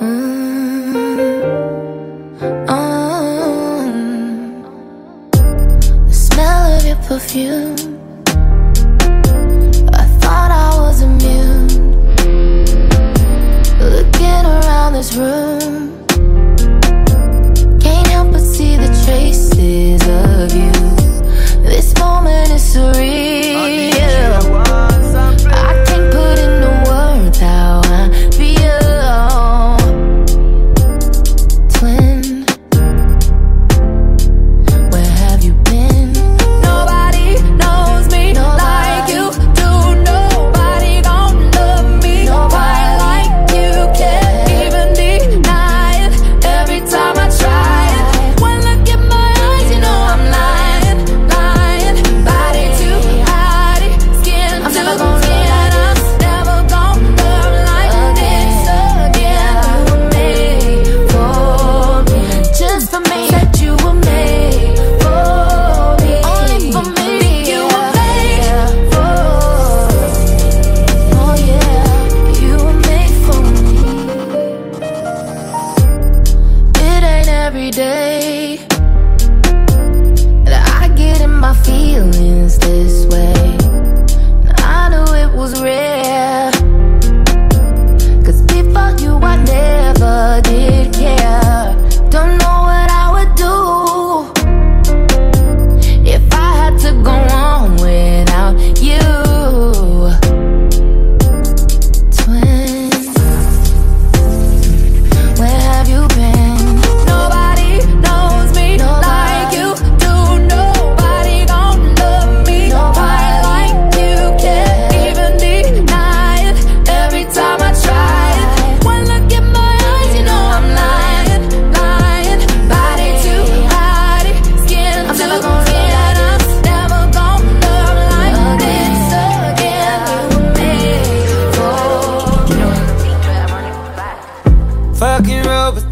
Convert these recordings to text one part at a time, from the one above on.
Mm-hmm. Um, perfume. I thought I was immune. Looking around this room.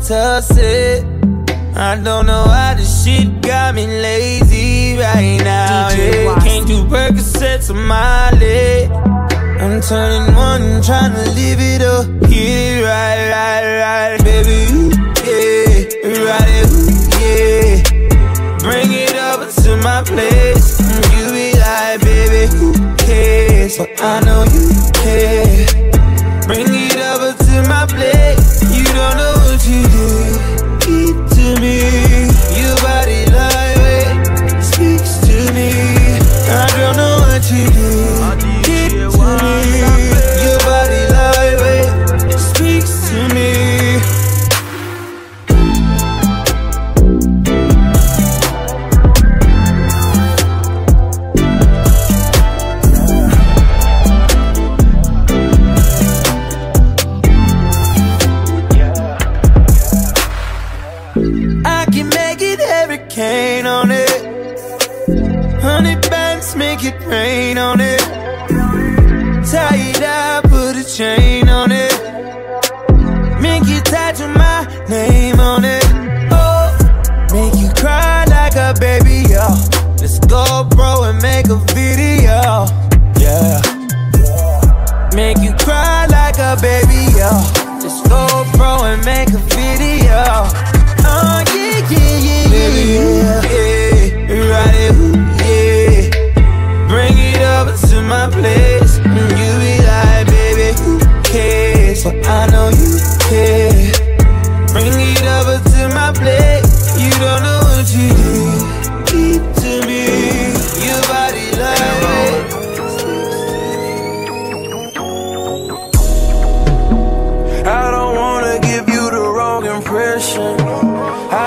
toss. I don't know why this shit got me lazy right now. Yeah. Can't do Percocets on my leg. I'm turning one, trying to live it up. Yeah, right, right, right, baby. Yeah, right, yeah. Bring it over to my place. You be like, baby, who cares? But I know you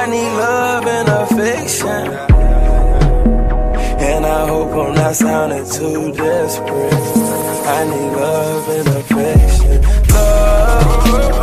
need love and affection. And I hope I'm not sounding too desperate. I need love and affection. Love.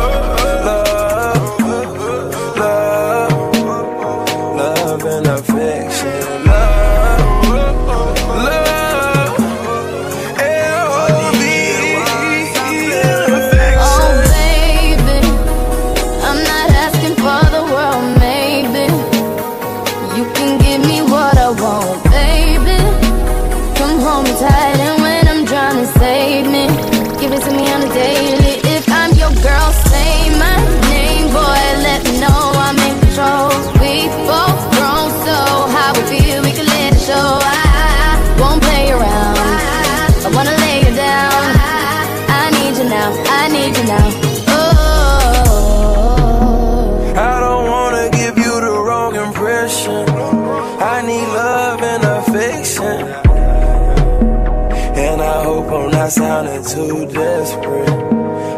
Sounding too desperate.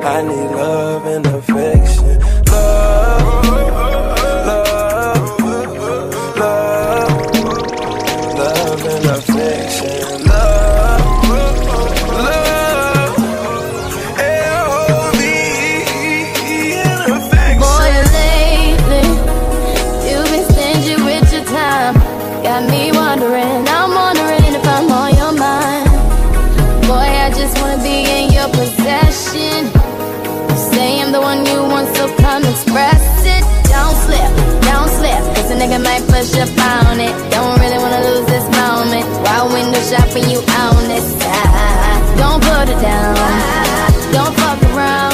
I need love and push on it. Don't really wanna lose this moment. While window shopping, you own it. Ah, Don't put it down, don't fuck around.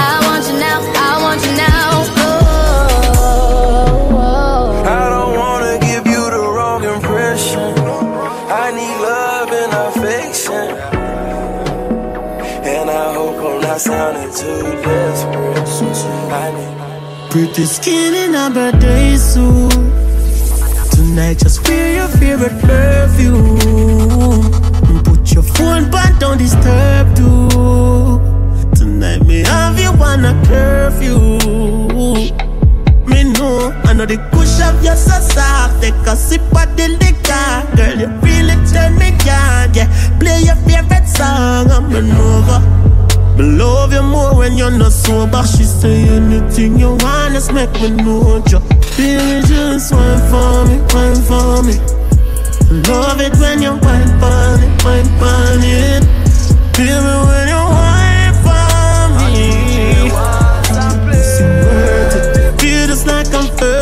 I want you now, I want you now. Oh, I don't wanna give you the wrong impression. I need love and affection. And I hope I'm not sounding too desperate. I need Pretty skin in a birthday suit. Tonight, just wear your favorite perfume. Put your phone back, don't disturb too. Tonight, me have you on a curfew. Me know, I know the push of your so soft. Take a sip of the liquor, girl. You really turn me on, yeah. Play your favorite song, I'm an over. Me love you more when you're not sober. She say anything you want, just make me know you. Baby, just wine for me, wine for me. Love it when you wine for me, wine for it. Baby, when you wine for me. It's worth it. Feel just like I'm virgin.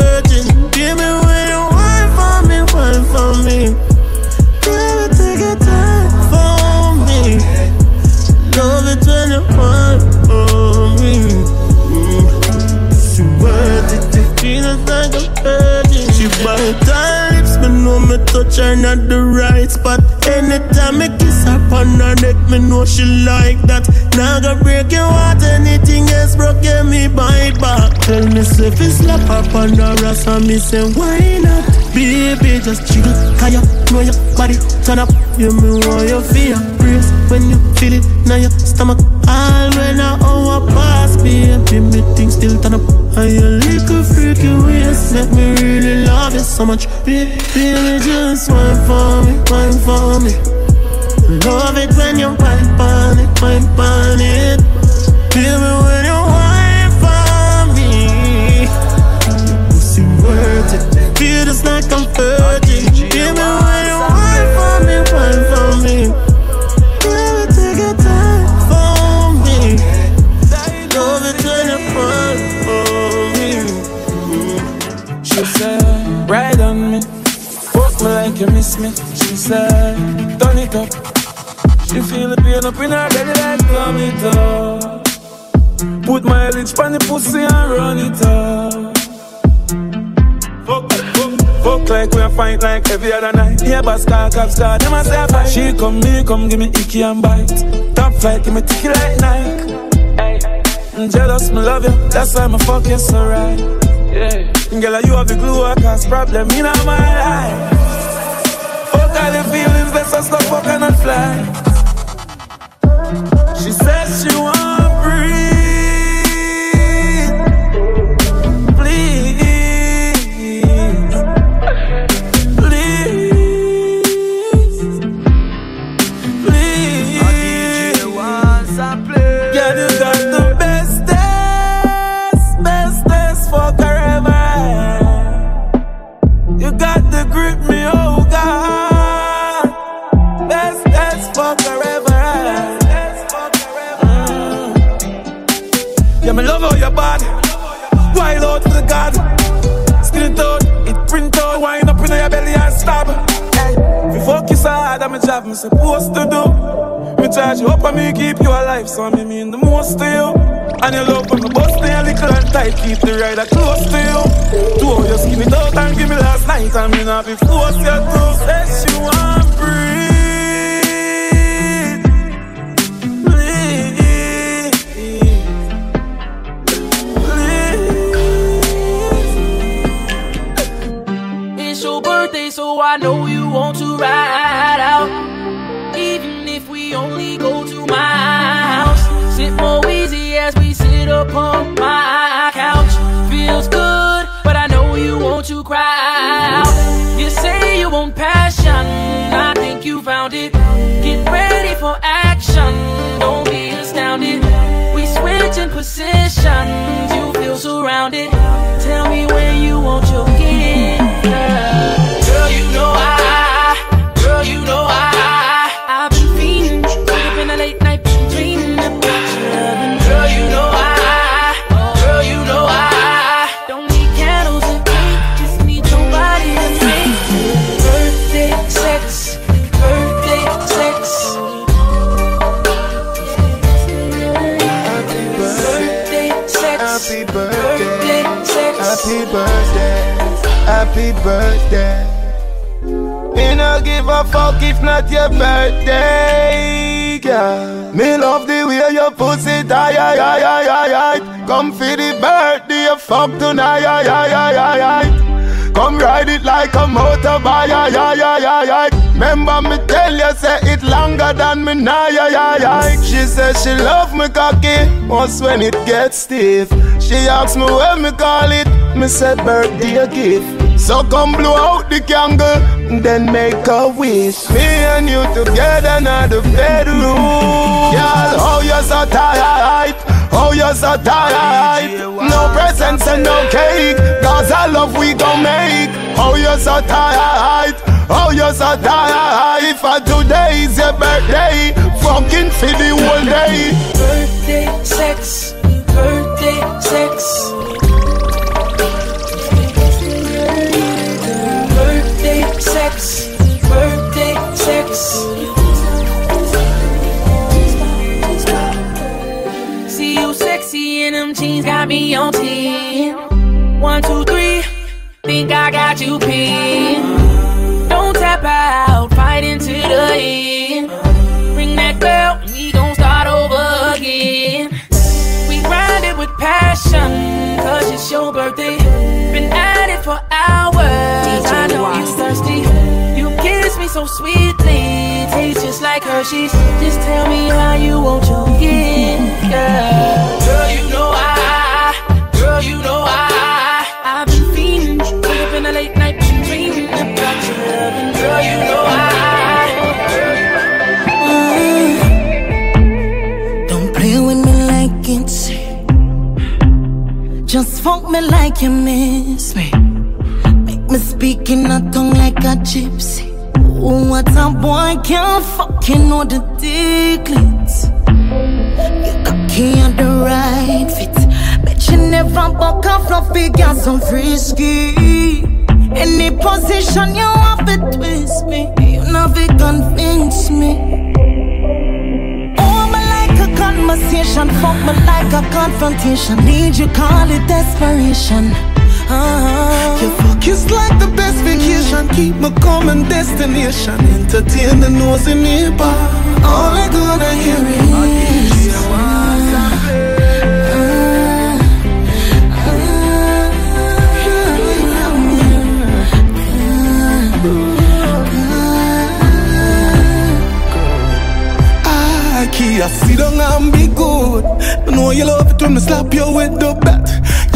Touch her not the right spot. Anytime me her on her neck, me know she like that. Now go break your heart, anything else broke, get me bite back. Tell me if it's slap up on her ass, and me say why not? Baby, just jiggle, how you know your body turn up. You me want you feel brace when you feel it now your stomach. All when I hour pass, baby, me things still turn up. And your little freaky ways make me really love you so much. Baby, just wine for me, wine for me. Love it when you wine on it, wine on it. Baby, when you wine for me, pussy worth it. Feel just like I'm virgin. Baby, when you wine for me, wine for me. Baby, take your time for me. Love it when you wine for me. She said, ride on me. Fuck me like you miss me. She said, turn it up. She feel the pain up in her belly like turn it up. Put my lips on the pussy and run it up. Fuck, fuck, fuck like we a fight like every other night. Yeah, but scar, cap, scar, them a say I fight. She come, me come, give me icky and bite. Top flight, give me ticky like Nike. I'm jealous, me love you, that's why me fuck you so right. Yeah. Girl, you have the glue, I cause problem in my life. Fuck all the feelings, let's just stop fuck and not fly. She says she want a job I'm supposed to do. Me charge you up and me keep you alive, so me mean the most to you. And your love from the bus, stay a little and tight, keep the rider close to you. Two, you skin it out and give me last night, and me not be forced you to. Say she want breathe, I know you want to ride out. Even if we only go to my house, sit more easy as we sit upon my couch. Feels good, but I know you want to cry out. You say you want passion, I think you found it. Get ready for action, don't be astounded. We switch in positions, you feel surrounded. Tell me where you want your gift, Happy birthday. Me no give a fuck if not your birthday, girl. Me love the way your pussy tie, aye, aye, aye, aye, aye. Come for the birthday, fuck tonight, aye, aye, aye, aye, aye. Come ride it like a motorbike, aye, aye, aye, aye, aye. Remember me tell you, say it longer than me now, aye, aye, aye. She says she love me cocky, once when it gets stiff. She asks me when me call it, me say birthday gift. So come blow out the candle, then make a wish. Me and you together in the bedroom. Girl, oh you're so tired, oh you're so tired. No presents and no cake, cause I love we gon' make. Oh you're so tired, oh you're so tired. If I today is your birthday, fucking for the whole day. Birthday sex, birthday sex. Them me on 10. One, two, three, think I got you pinned. Don't tap out, fight into the end. Ring that bell, we gon' start over again. We grind it with passion, cause it's your birthday. Been at it for hours, I know you thirsty. You kiss me so sweetly, tastes just like Hershey's. Just tell me how you want like you miss me. Make me speak in a tongue like a gypsy. Ooh, what a boy can't fucking know the declets You cocky on the right fit. Bet you never buck off no figure so frisky. Any position you have to twist me. You never convince me conversation, fuck me like a confrontation. Need you call it desperation. Ah. Your fuck is like the best vacation. Keep my common destination. Entertain the nosy neighbor. All I gonna hear is. Key, I sit down and be good. I know you love it when I slap you with the bat.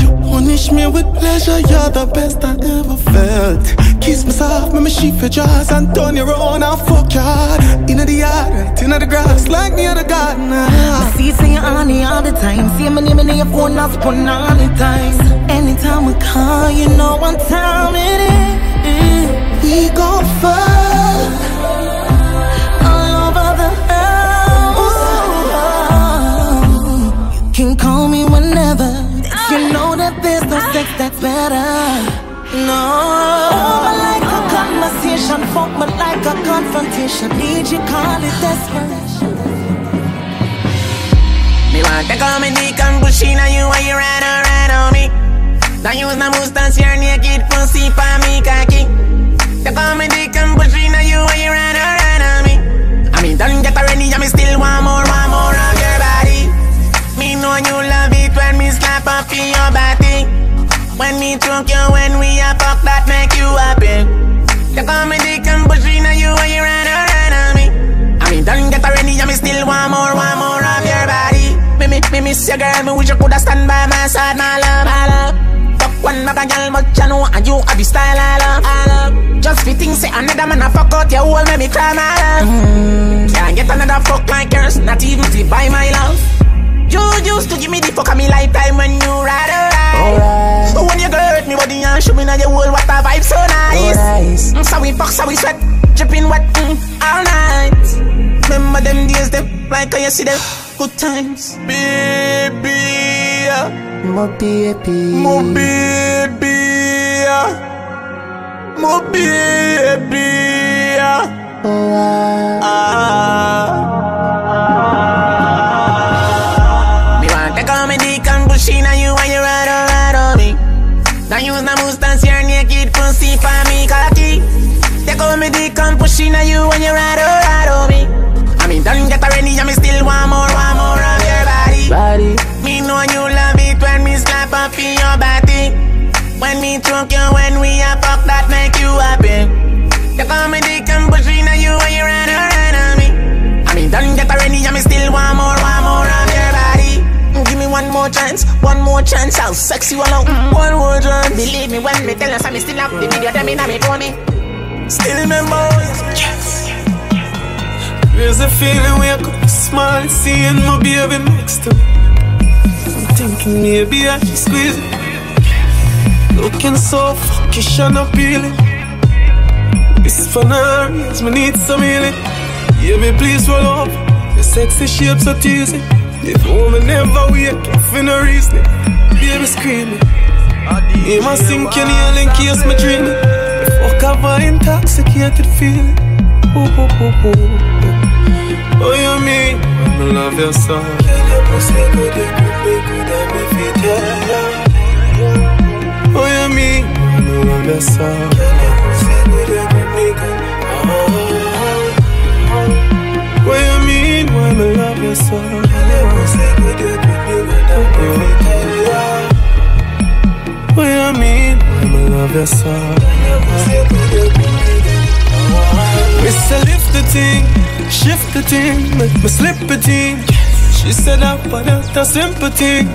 You punish me with pleasure, you're the best I ever felt. Kiss me soft, make me sheep your jaws and turn you around and fuck your heart. Inna the yard, right inna the grass, like me near the garden. I See, say you're on it all the time. See me name in your phone, that's put all the time. Anytime we call, you know what time it is. We gon' fuck. Call me whenever. If you know that there's no sex that's better. No. Oh, me like a conversation, fuck me like a confrontation. Need you call it desperation. Me want to come and dick and push in you while you ride around on me. Now use my mustache, your naked pussy for me cocky. To come and dick When me choke you, when we a fuck that make you happy. You call me dick and bushy, now you and you run around on me. I mean, don't get already, and me still want more, want more of your body. Me, me, me miss your girl, me wish you coulda stand by my side, my love, my love. Fuck one of girl, but you know, and you have the style I love, I love. Just fitting, say another man a fuck out your hole, make me cry, my love. Mm, can't get another fuck like yours, not even to buy my love. You used to give me the fuck of me lifetime when you ride alright. But when you hurt me body and show me now your whole water vibe so nice. nice. Mm, so we fuck, so we sweat, dripping wet mm, all night. Remember them days, them like how you see them good times. Baby, My baby. my baby, my baby. Oh, ah. Me me pushy, now you and you ride on, ride on me. I mean, don't get already, me still want more, want more of your body. Body. Me know you love it when me slap up in your body. When me choke you, when we a fuck, that make you happy. You call me dick and pushy, now you and you ride on, ride on me. I mean, don't get already, me still want more, want more of your body. Give me one more chance, one more chance, I'll sex you alone. Mm, One more chance. Believe me when me tell us I me still have the video, in me for me. Still remember. There's a feeling when wake up smile, seeing my baby next to me. I'm thinking maybe I should squeeze it. Looking so fuckish and appealing. This for reason, me need some healing. Me please roll up. Your sexy shape so teasing. The woman never wake up for no reason. Baby screaming. Me must sink in here in case me dreaming. Fuck have I intoxicated feeling? Ooh, ooh, ooh, ooh. Oh, you mean when love you so? Girl, your pussy good, you grip me good and me fit oh, yeah. Oh, you mean when love you so? Girl, your pussy good, you grip me good. Oh, what you mean when me love you so? Girl, your pussy good, oh. oh, you grip me good and me fit yeah. Love your good. We say lift the thing, shift the thing, make me slip it in. She said I put out the sympathy.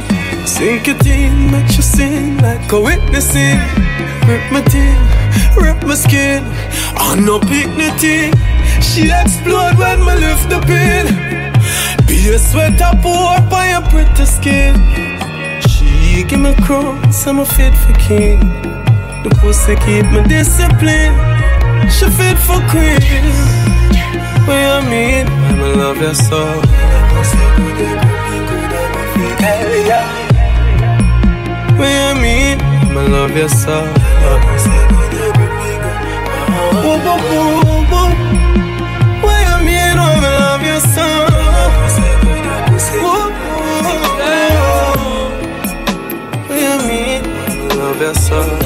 Sink it in, make you sing like a witnessing. Rip my teeth, rip my skin. On no dignity. She explode when me lift the pin. Be a sweater pour by your pretty skin. She give me crumbs, I'm a fit for king. The pussy keep me disciplined. She fit for queen. What you mean? I'ma love you so. What you mean? I'ma love you so. Whoa, whoa. What you mean? I'ma love. What you mean? I'ma love.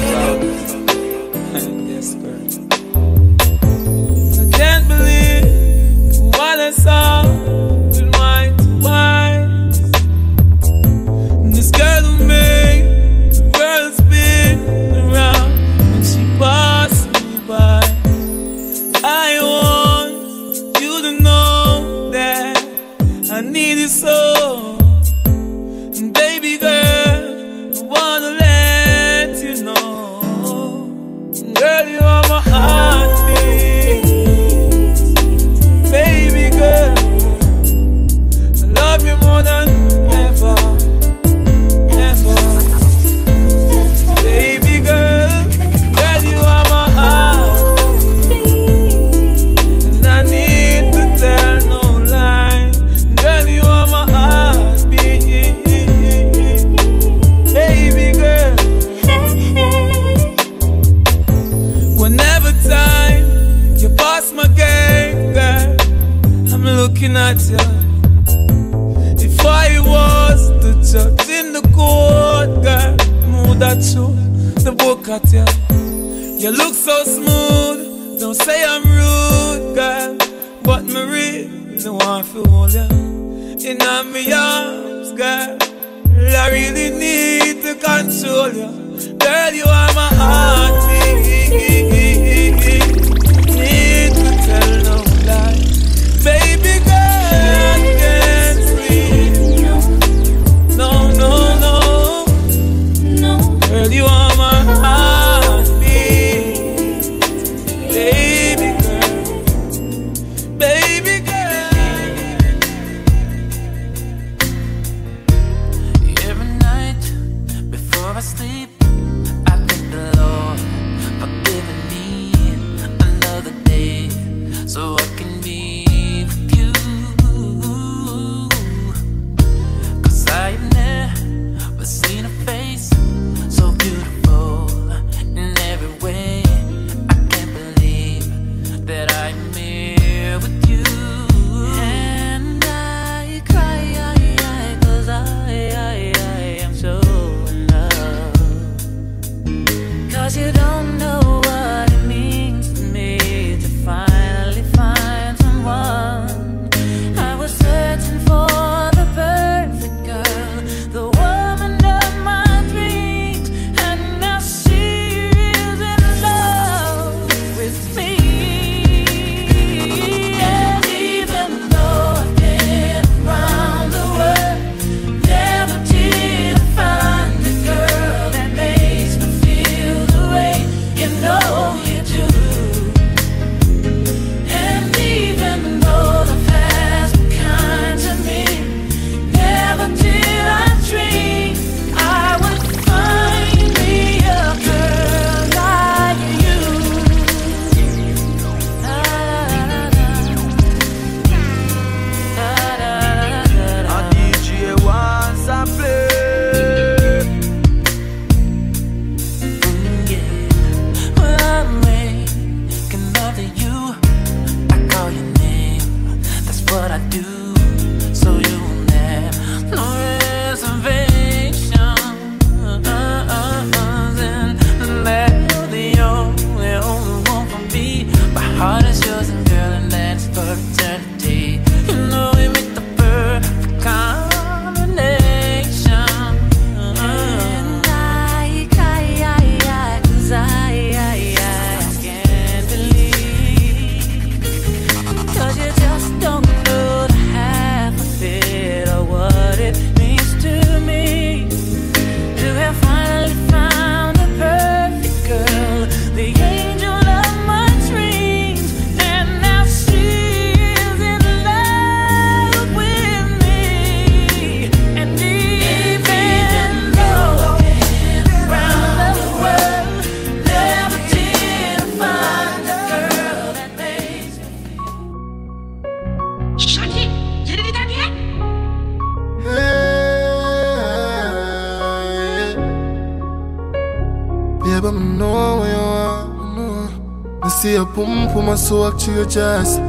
Soak to your chest.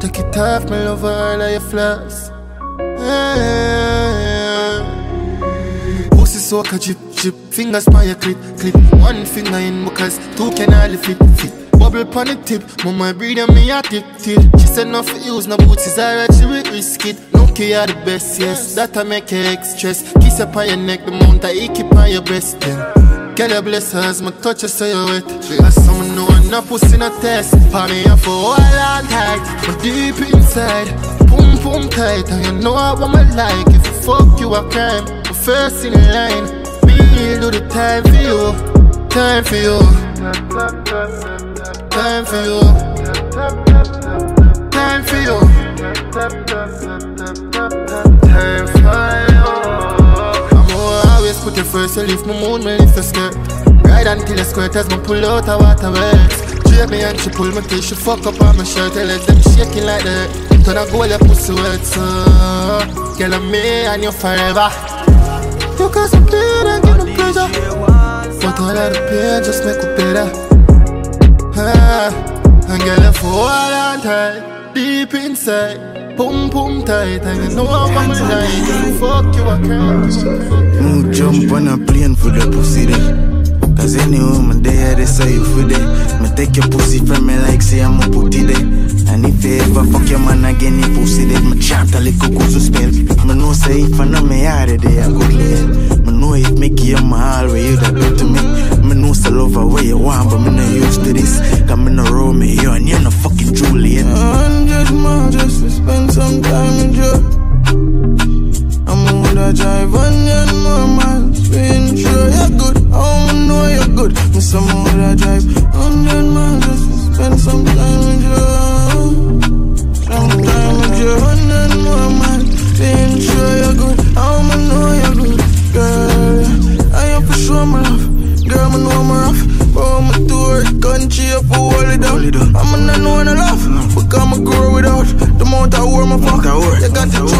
Take it off, my lover, all of your flaws. Yeah. Pussy soak a drip, drip. Fingers by your clip, clip. One finger in my cause two can all fit, fit. Bubble pon the tip, mama breathe on me a tip tip. She said not for use, no boots is alright, she will risk it. No care the best, yes, that I make her express. Kiss up on your neck, the mount I keep on your breast, then. Girl, you bless us, my touch you say you wet As someone know no pussy no test. For me, I for all on tight But deep inside, boom, boom tight. And you know I like If you fuck you a crime. I'm first in line. Me do the time for you. Time for you. Time for you. Time for you. Time for you. Always put you first, you lift my mood, me lift your skirt Ride until you squirt as me pull out a water works Drape me and she pull me till she fuck up on my shirt Her legs them shaking like that. Turn a goal, your pussy wet, so. Girl, I'm me and you forever. You cause I'm pain and give me pleasure. But all of the pain just make it better. Ah, And girl, you fall on tight, deep inside Boom, boom, tight, and you know I'm like Fuck you, I can't. Move, jump on a plane for the pussy then Cause any woman there, they say you for there Me take your pussy from me like say I'm a putty there. And if you ever fuck your man again, you pussy there Me chat a little kuzu spell Me know say if I know me out of there, I go clear Me know if me give my all way, you that good to me. Me know say love where you want, but me not used to this. Cause me no Romeo and you're no fucking Juliet A hundred more just to spend some time with you coulda drive one and more miles. Been sure you're good, oh, I know you're good. Me some coulda drive hundred miles just to spend some time with you. Some time with you, hundred more miles. Been ensure you're good, oh, I know you're good, girl. I am for sure my love, girl, I know my rough. Bro, I'ma do it, country up, I all it down. I'ma know when I love, But I'ma grow without the amount I my fuck. You got the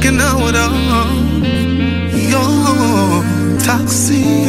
a snake skin out on. You're toxic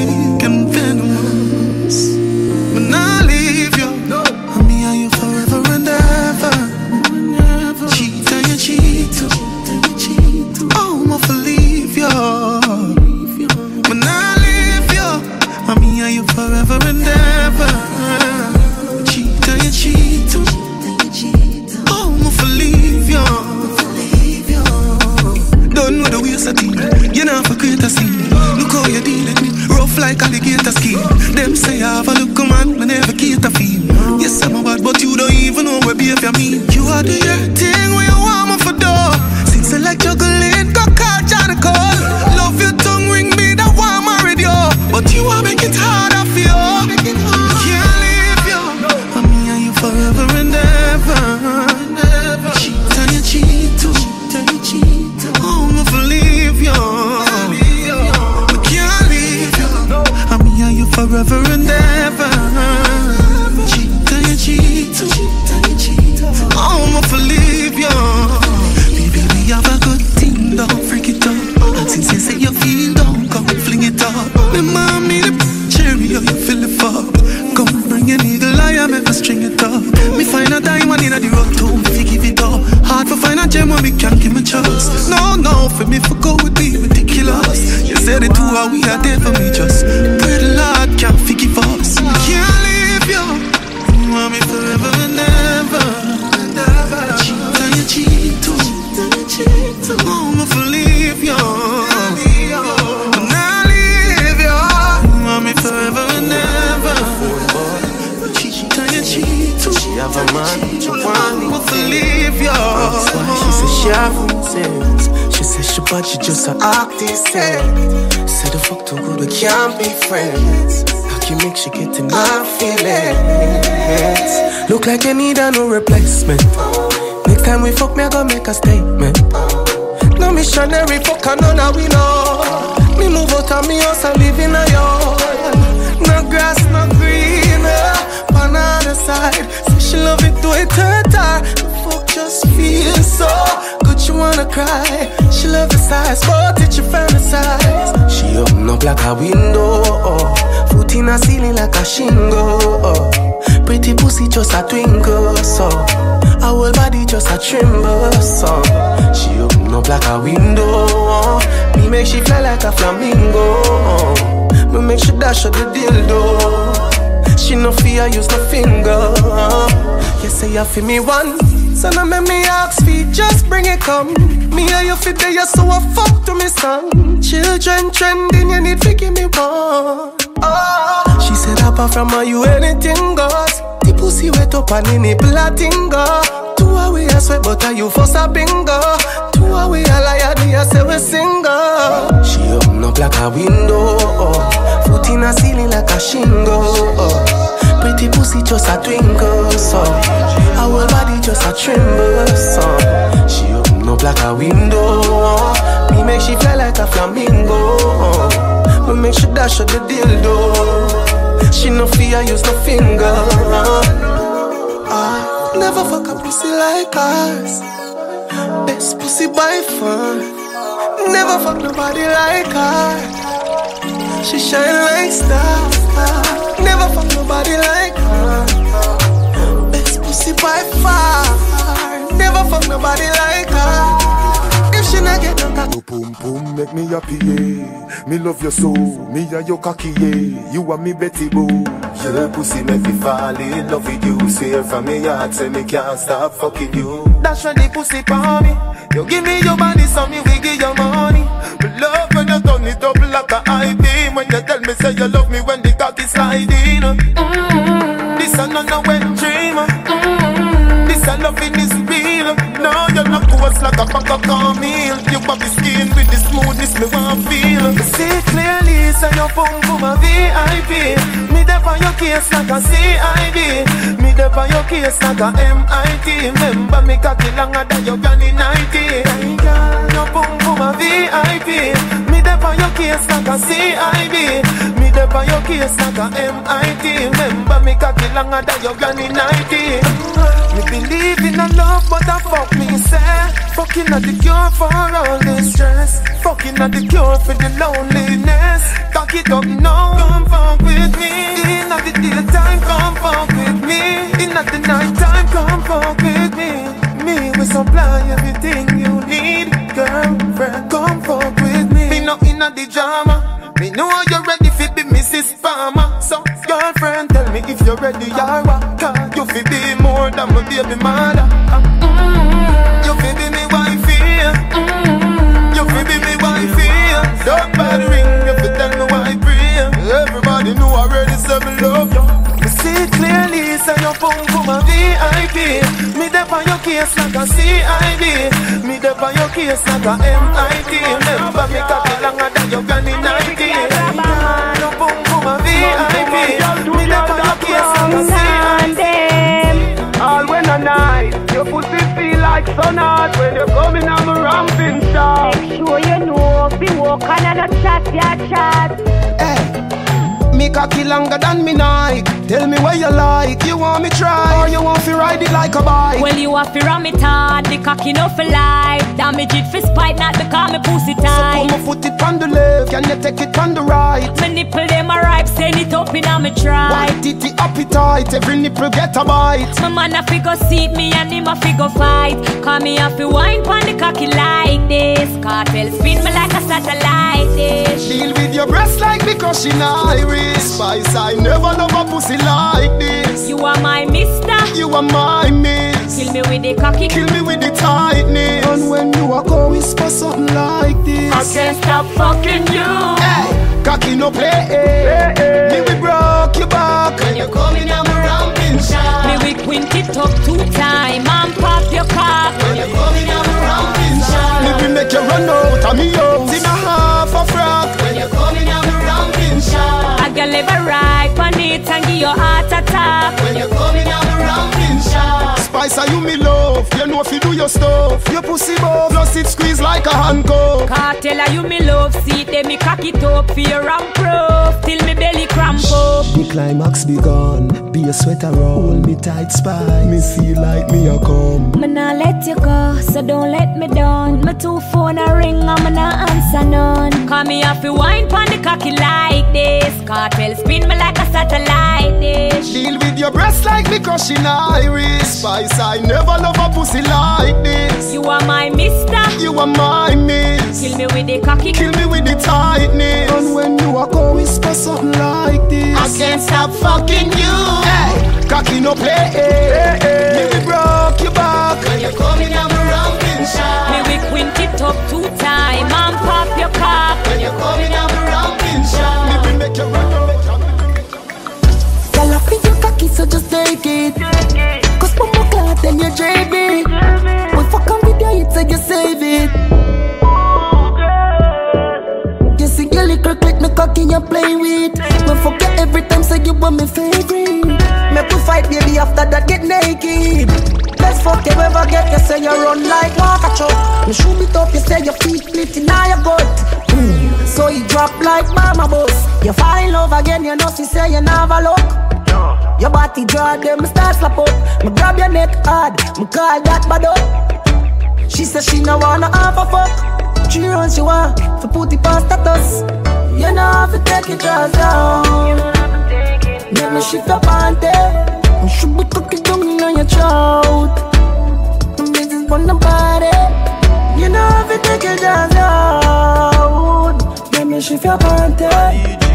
it too, how we are there for me just. Bad, she just a act decent. Said the fuck too good, we can't be friends. How can make she get enough feelings? Look like you need a new replacement. Next time we fuck, me I gonna make a statement. No missionary fuck, I know now we know. Me move out of me house and live in a yard. No grass, no green. Uh, on the side, say she love it to it hurt her. The fuck just feels so she wanna cry. She love the size, what did she fantasize. She open up like a window, oh. foot in a ceiling like a shingle. Oh. Pretty pussy just a twinkle, so her whole body just a tremble, so she open up like a window. Oh. Me make she fly like a flamingo. Oh. Me make she dash out the dildo. She no fear, use no finger. You say you feel me one, so now make me ask feet, just bring it come. Me and you fit there, so I fuck to me son. Children trending, you need to give me one. Oh. She said apart from her, you anything goes. The pussy wet up and in it platingo. Two away I sweat, but are you first a bingo? Two away I do you say we single? She open up like a window, oh. foot in a ceiling like a shingle. Oh. Pretty pussy just a twinkle, so her whole body just a tremble, so she open up like a window. Me make she fly like a flamingo. Me make she dash out the dildo. She no fear, use no finger. I never fuck a pussy like us Best pussy by far. Never fuck nobody like her. She shine like star. Never fuck nobody like her. Best pussy by far. Never fuck nobody like her. If she not get no cock, Your boom boom make me happy, yeah. Me love your soul, me and your cocky, yeah. You and me Betty Boo. Your pussy make me fall in love with you. Say from me heart, say me can't stop fucking you. That's when the pussy for me. You give me your body, so me we give you money. Me love when you turn it up like a ID. When you tell me say you love me when the cock is sliding. Mm-hmm. This I not no wet dream. Mm-hmm. This I love in this real. No, you're not coarse like a pack of cornmeal. You body skin with the smoothness me want feel. See say your boom boom a VIP. Me dey for your case like a CID. Me dey for your case like a MIT. Remember me cocky longer than your granny 90. Your boom boom a VIP. Me dey for your case like a CID. Me dey for your case like a MIT. Remember me cocky longer than your granny 90. Me believe in a love, but I fuck me say. Fucking at the cure for all this stress. Fucking at the cure for the loneliness. Cock it up now, come fuck with me. In at the daytime, come fuck with me. In at the night time, come fuck with me. Me will supply everything you need Girlfriend, come fuck with me. Me not in the drama. Me know you're ready for be Mrs. Palmer. So girlfriend, tell me if you're ready, you're Feel be more than my baby mother. Mm-hmm. You feel be me wifey. Mm-hmm. You feel be me wifey. Don't bad ring, you feel tell me why I pray. Everybody know already say me love you Me see clearly, say your boom boom a VIP Me there on your case like a CID Me there on your case like a MIT Remember me cocky longer than your granny 90 like sun hot when you come in on my ramping shop. Make sure you know, be walk on and a chat, yeah, chat. Hey, me cocky longer than me Nike. Tell me where you like, you want me try, or you want to ride it like a bike. Well, you have to ram it hard, the cocky no for life. Damage it for spite, not because me pussy tight So tight. come and put it on the left, can you take it on the right? My nipple them a ripe, send it up in a me try. White titty appetite, every nipple get a bite. My man a figure seat me and him a figure fight. Call me a fi wine pon the cocky like this. Kartel spin me like a satellite dish. Deal with your breast like the crushing iris. Spice, I never love a pussy like this. You are my mister. You are my miss. Kill me with the cocky. Kill me with the tightness. And when you are go whisper something like this. I can't stop fucking you. Hey, cocky no play. Hey, hey, Me we broke your back. When you come in, I'm a ramping shop. Me we quint it up two time and pop your cock. When you come in, I'm a ramping shop. Me we make you run out of me house in a half a frock. When you come in, I'm a ramping shop. I can live a ride on it and give you heart attack. When you come in, I'm a ramping shop. Spice, are you me love? You know if you do your stuff. Your pussy buff, plus it squeeze like a handcuff. Kartel are you me love See they me cock it up for your ramp proof till me belly cramp up. The climax begun. Be a sweater roll, hold me tight spice. Me feel like me a come. Me nah let you go, so don't let me down. My two phone a ring, and me nah answer none. Call me off fi wine pon the cocky like this. Kartel spin me like a satellite dish. Deal with your breasts like me crushing iris. Spice, I never love a pussy like this. You are my mister. You are my miss. Kill me with the cocky. Kill me with the tightness. And when you are go whisper something like this. I can't stop fucking you. Hey, cocky no play. Me we broke your back. When you come in, I'm a ramping shop. Me we quint it up two time fight, baby, after that, get naked. Best fuck you ever get, you say you run like truck. Me shoot it up, you say your feet split in your gut. Mm. So you drop like mama boss. You fall in love again, you know she say you never look. Your body draw them start slap up. Me grab your neck hard, me call that bad up. She say she no wanna have a fuck. She runs she want for put it past status. You know have to take it jaws down. Let me shift up on there. Should be cooking down in your throat. This is on the body. You know have to take your jaws down. Let me shift your panty.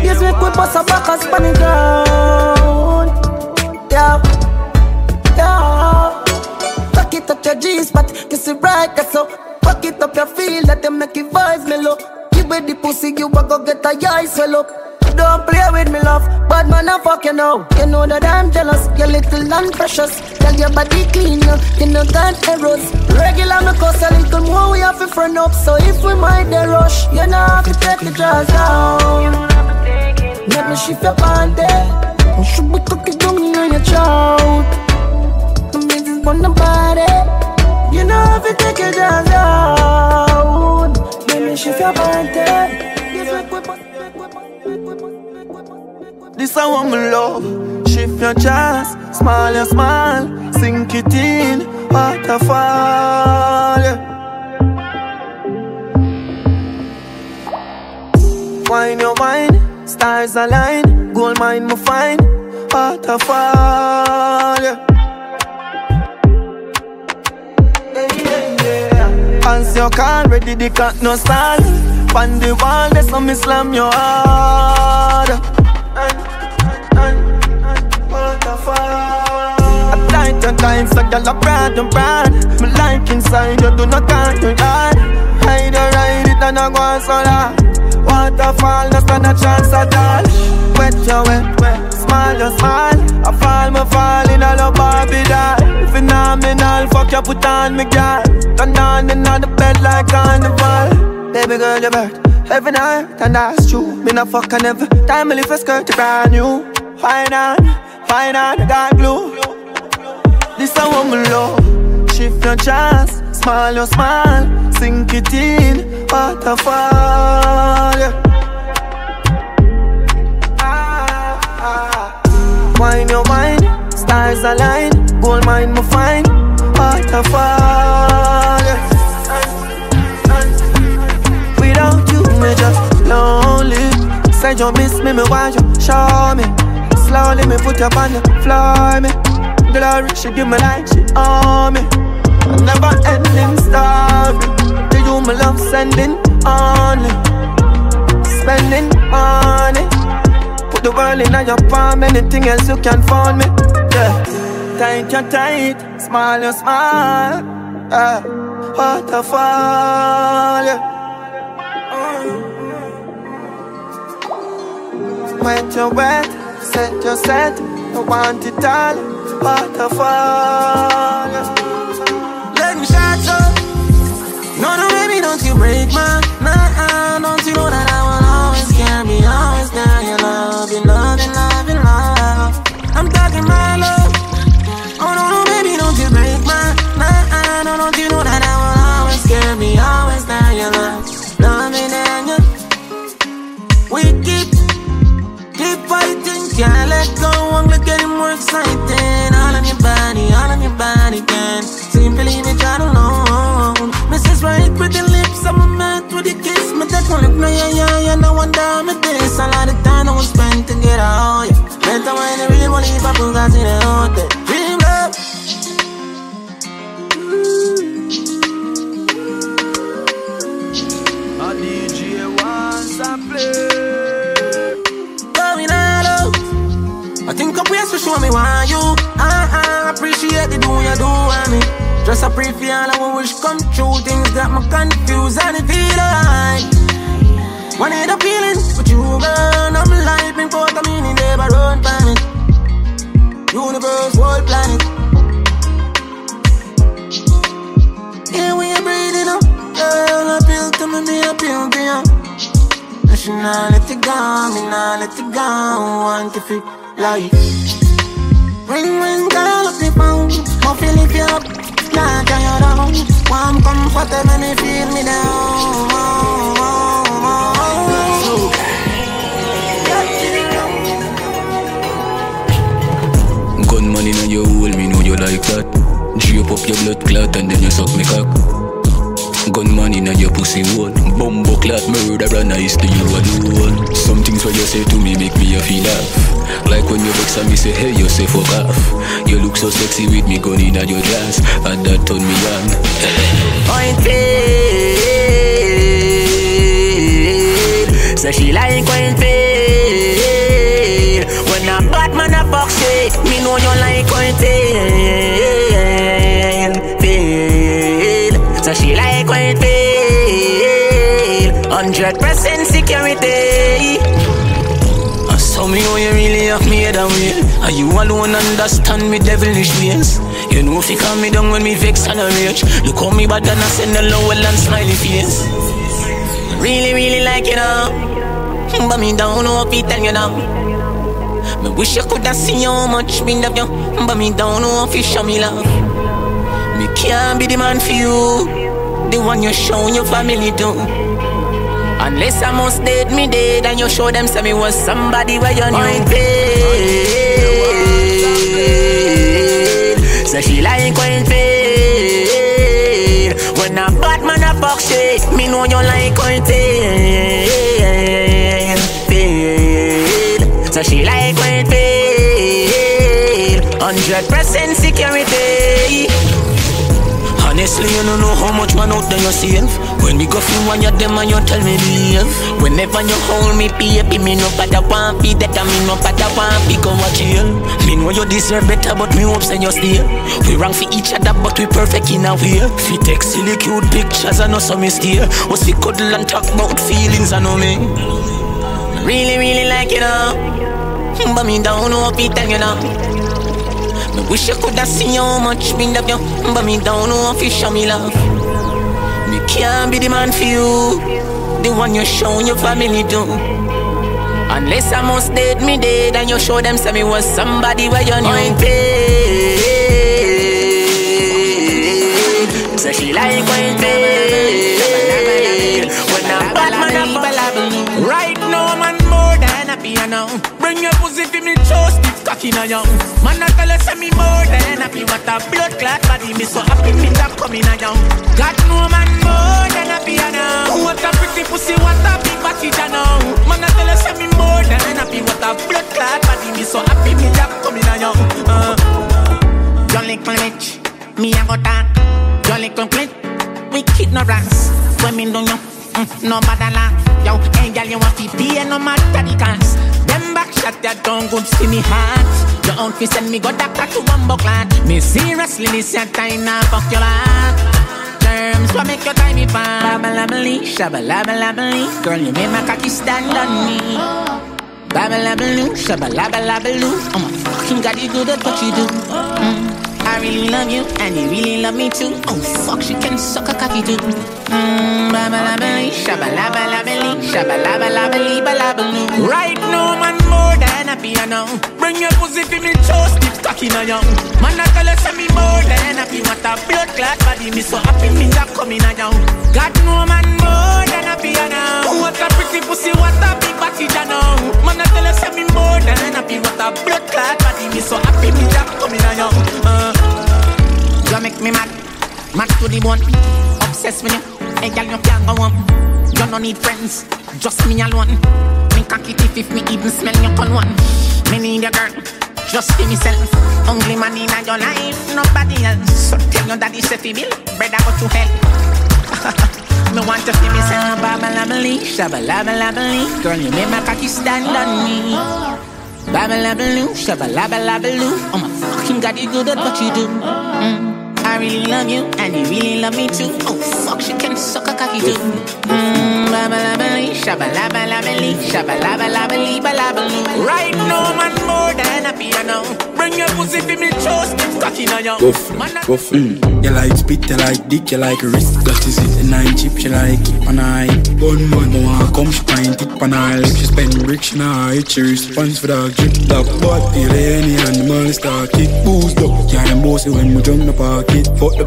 Yes, we could bust a back and span it down. Yeah, yeah. Fuck it up your G spot, kiss it right, that's so. Fuck it up your feel, let them make it vibes mellow. Give me the pussy, you a go get a eye swell up. Don't play with me, love. Bad man, I fuck you now. You know that I'm jealous. You're little and precious. Tell your body clean, you. You know that errors. Regular, me cost a little more. We have to front up. So if we might the rush, you know have to take the jaws down. Let me shift your body. You should be cooking down in your throat. Amazing on the body. You know if you take your jaws out. Baby, shift your body. This a one me love. Shift your chance, smile your smile, sink it in, waterfall. Yeah. Wine your wine, stars align, gold mine me find, waterfall. Yeah. Answer your call, ready the clock no stall. On the wall, there's some slam your hard. A tight and times, so a brand and brand. Me like inside, you do not count your yard Hide or ride it and I go on so long Waterfall, no stand a chance at all. Wet you wet, wet, smile you smile. I fall, me fall in a love Barbie doll Phenomenal, fuck you put on me girl. Turn on in on the bed like carnival. Baby girl, you're bird Every night, and that's true. Me not fuck and every time me lift a skirt, brand new Fine on, fine on, dark blue This a woman love. Shift your chance, smile your smile. Sink it in, waterfall yeah. ah, ah. Wine your mind, stars align. Gold mine me find, waterfall yeah. Without you, me just lonely. Said you miss me, me want you. Show me Slowly me put you on the floor, me Glory, she give me like she owe me. Never ending story. To you my love sending only Spending money. Put the world in your palm Anything else you can find me. Yeah. Tight you tight. Smile you smile. Uh, Waterfall yeah. Wet you wet Set you set You want it all Waterfall. Let me shot you. No, no, baby, don't you break my mind. Don't you know that I will always carry, always there. You love, you love, can't let go. I'm getting more exciting. All on your body, all on your body, can simply try to alone. Mrs. Right with the lips, I'm a with the kiss. Me take one look, no, yeah, yeah, yeah, no one down with this. A lot of time I was spent to get out, yeah. Better when I really want to leave, I put guys in the hotel. Dream show me why you. Ah, ah, appreciate the do you do on me. Just a pray for all I wish come true. Things got me confused and it feel like. One need a feeling with you, girl. I'm lightning for the meaning, never run planet. Universe, world planet. Yeah, we are breathing up. Girl, appeal to me, me appeal to you. It go, me not let it go. Want to feel like Ring, ring, girl, up the phone. Feel if you up, nah, turn you down. Warm, comfortable, me feel me down. Gunman in your hole, me know you like that. Drape up your blood clot and then you suck me cock. Gunman in your pussy hole. Bumbo clot murderer nice to you alone. Some things what you say to me make me a feel laugh. Like when you vex and me say hey you say fuck off. You look so sexy with me gun in your dress, and that turn me on. Point Say So she like when feel When a bad man a shit Me know you like when 100% security. I saw me how you really have me head away. Are you alone understand me devilish ways? You know if you calm me down when me vex and I rage. Look how me bad and I send a low and smiley face. Really, really like you now. But me don't know if you tell you now. Me wish I coulda seen how much me love you, but me don't know if you show me love. Me can't be the man for you, the one you show your family to. Unless I must dead me dead and you show them say me was somebody where you knew paid. So she like when paid. When a bad man a fuck shit, me know you like when paid. So she like when paid. Hundred percent security. Honestly, you don't know how much man out there you. When me go through one of them and you tell me behave. Whenever you hold me, baby, me no bother want be that I me no bother want be go watch jail. Me know you deserve better, but me hope say you stay. We wrong for each other, but we perfect in a way. Fi take silly cute pictures and no so me stay. Was fi cuddle and talk about feelings, I know me. Really, really like you know, but me don't know if tell you now. Me wish I coulda seen how much me love you, but me don't know if you show me love. Me can't be the man for you, the one you show your family do. Unless I must dead me dead and you show them say me was somebody where you knew paid. So she like when paid. When I'm bad man, I'm Right now, man, more than a piano. Bring your pussy for me, toast it, cocky now, young. Man, I tell us me more than happy. What a blood clot body, me so happy me that coming now, young. Got no man more than a piano. What a pretty pussy, what a big body, now. Man, I tell us me more than happy. What a blood clot body, me so happy me that coming now, young. Uh. John little me a go talk. John little clit, wicked no rats. When me do you, mm, no bother laugh. Yo, hey girl, you want to pay no matter the cost. Them back shot that don't good see me heart. Your own fi send me go doctor to bumbo clot. Me seriously, this your time now fuck your heart. Terms what make your time me fine. Babalabbly, shabalabalabbly. Girl, you make my cocky stand on me. Babalabaloo, shabalabalabaloo. I'm a fucking god, you do at what you do. Mm. I really love you, and you really love me too. Oh fuck, she can suck a cocky too. Mmm, babalabali, shabalabalabali, shabalabalabali, balabaloo. Right now, man, more than a piano. Bring your pussy for me, toast it, cocky now, young. Man, I tell us me more than happy. What a blood clot body, me so happy, me that coming now. Got no man more than a piano. What a pretty pussy, what a big body, now. Man, I tell us me more than happy. What a blood clot body, me so happy, me that coming now, young. Uh. You make me mad, mad to the bone. Obsessed with you, hey girl, you can't go home. You no need friends, just me alone. Me cocky teeth if me even smell your cologne. Me need a girl, just for myself. Only man in your life, nobody else. So tell your daddy say fi bill, brother go to hell. me want to see myself, babalabali, shabalabalabaloo. Girl, you make my cocky stand on me. Babalabaloo, shabalabalabaloo. Oh my fucking god, you good that, what you do. Mm. I really love you, and you really love me too. Oh fuck, she can suck a cocky too. Mmm, babalabali, shabalabalabali, shabalabalabali, balabaloo. Right now, man, more than a piano. Bring your pussy for me, toast it, cocky now, yo. Buff, buff. Mm. You like spit, you like dick, you like wrist. That is it. The nine chip, she like it on eye. Gun man, no one come, she find it on eye. If she spend brick, she nah hit she response for that drip. That butt, feel any and the man start kick. Boost up, yeah, them bossy when we jump the pocket. Fuck the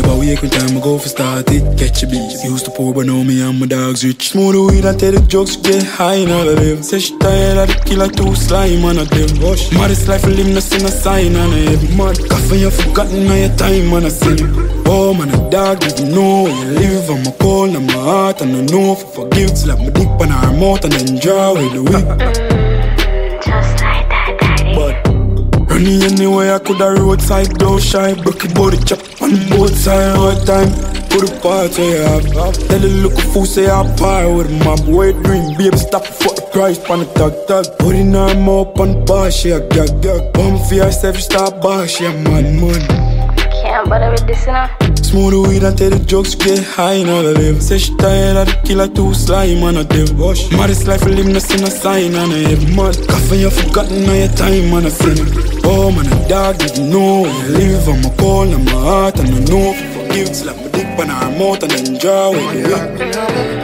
never wake when time I go for start it. Catch a beat. Used to pour, but now me and my dogs rich. Smooth the weed and tell the jokes, get high in all of them. Say she tired of the killer, too slime on a them. Rush. Maddest life, live, no sing a sign on a head. Mad coffee, you forgotten all your time on a sin. Oh man, a dog didn't know where you live. I'm a cold, I'm a heart, and I know I forgive. Slap my dick on her mouth and then draw with the whip. But anyway, I could a roadside, don't shy. Broke your body chop on both sides all time. Put a part say you have. Tell look fool say I par with my boy dream. Baby stop for the price on the tag tag. Putting her up on bar, she a gag gag. Bum for she start bar, she a man man. Can't bother with this now. Smoke the weed and the jokes get high in all of them. Say she tired of the killer too slime on a them. Wash. Maddest life live no see no sign on a head. Mad coffee you forgotten all your time on a sin. Oh man a dog didn't know where you live. I'm a call and my heart and I know I forgive. Slap my dick on her mouth and draw with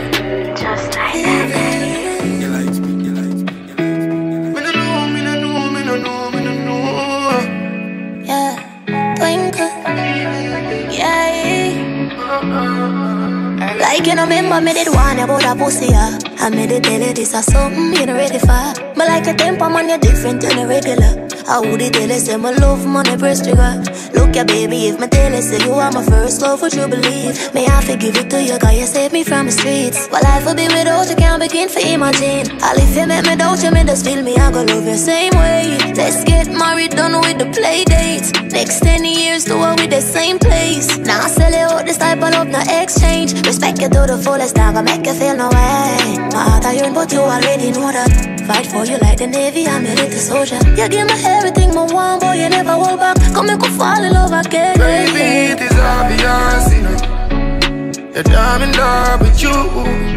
You know, remember me did one about a pussy, yeah. I made it tell you this is something you not ready for. But like a temper, man, you're different than a regular. I would tell you, say my love, money, press trigger. Look ya, baby, if my you, say you are my first love, would you believe? May I forgive it to you, cause you saved me from the streets. But life will be without you, can't begin to imagine. All if you make me doubt you, me just feel me, I go love you same way. Let's get married, done with the play dates. Next 10 years, do it with the same place. Now I sell you out this type of love, no exchange. Respect you to the fullest, I gonna make you feel no way. My heart iron, but you already know that. Fight for you like the Navy, I'm your little soldier. You give me everything, my one boy, you never hold back. Come and go fall in love again. Baby, it is obvious, you know That I'm in love with you,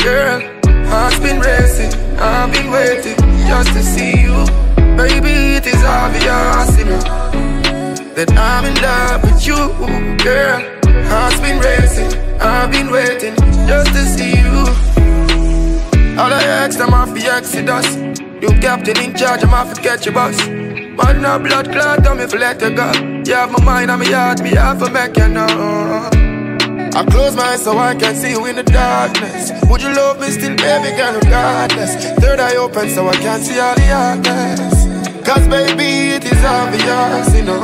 girl Heart's been racing, I've been waiting Just to see you Baby, it is obvious, you know That I'm in love with you, girl Heart's been racing, I've been waiting Just to see you All I ask them off the exodus. You captain in charge, I'm off to catch your bus. Man, no blood clot, me if let you go. You have my mind my heart, me have a make you know. I close my eyes so I can see you in the darkness. Would you love me still, baby, girl, regardless? Third eye open so I can see all the darkness Cause baby, it is obvious, you know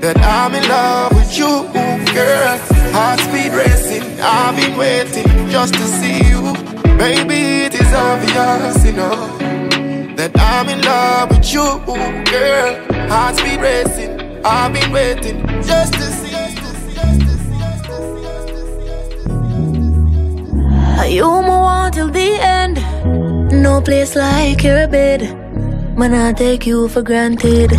That I'm in love with you, girl. Heart speed racing, I've been waiting just to see you Baby, it is obvious, you know That I'm in love with you, girl Heart speed racing, I've been waiting just to see You more want till the end. No place like your bed. Man, I take you for granted.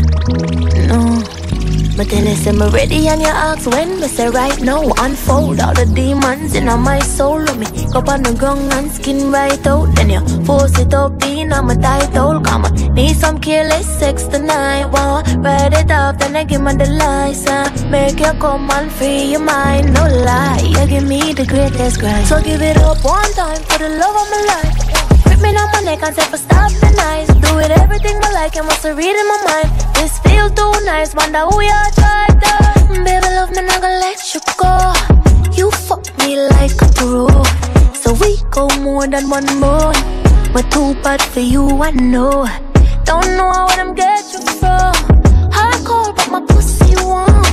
You say me ready and you ask when Me say right now unfold. All the demons in my soul. Let me go on the ground and skin right out. Then you force it up in on my title Come on, need some careless sex tonight. Wow, write it off then I give me the license Make you come and free your mind, no lie You give me the greatest grind. So give it up one time for the love of my life me on my neck and say for stop the night Do it everything I like, I must read in my mind? This feel too nice, wonder who you tried to. Baby love me, not gonna let you go. You fuck me like a pro. So we go more than one more. But too bad for you, I know. Don't know where I'm get you from. Hardcore, but my pussy warm.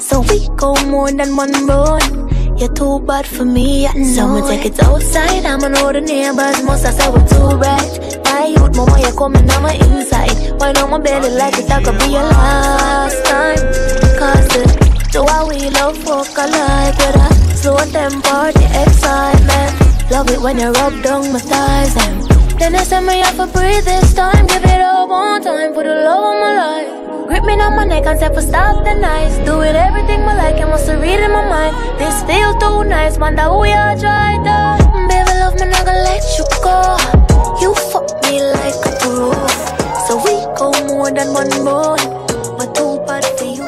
So we go more than one more you're too bad for me, I mm, know Someone take it. outside, I'ma know the neighbors Must have said we're too bright My youth, mama, you're coming on my inside. Why not? My belly like it, that could be your last time. Cause the, way we love fuck alike With a slow tempo, the excitement. Love it when you rub down my thighs and Then I send me off a breathe this time. Give it up one time for the love of my life. Grip me on my neck and say for stop the nights. Do it everything I like, I must read in my mind. This feel too nice, wonder who you tried to Baby love me, not gonna let you go. You fuck me like a pro So we go more than one more But too bad for you.